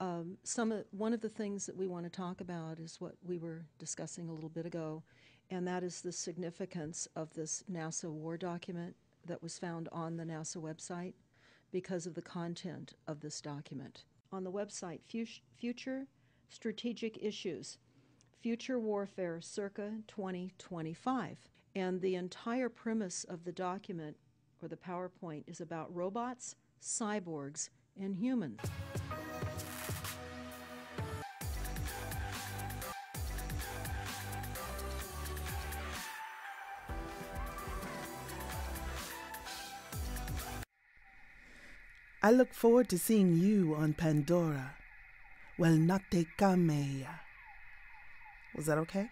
um, some of, one of the things that we want to talk about is what we were discussing a little bit ago, and that is the significance of this NASA war document that was found on the NASA website because of the content of this document. On the website, Future Strategic Issues, Future Warfare circa 2025. And the entire premise of the document or the PowerPoint is about robots, cyborgs, and humans. I look forward to seeing you on Pandora. Well, not te kameya. Was that okay?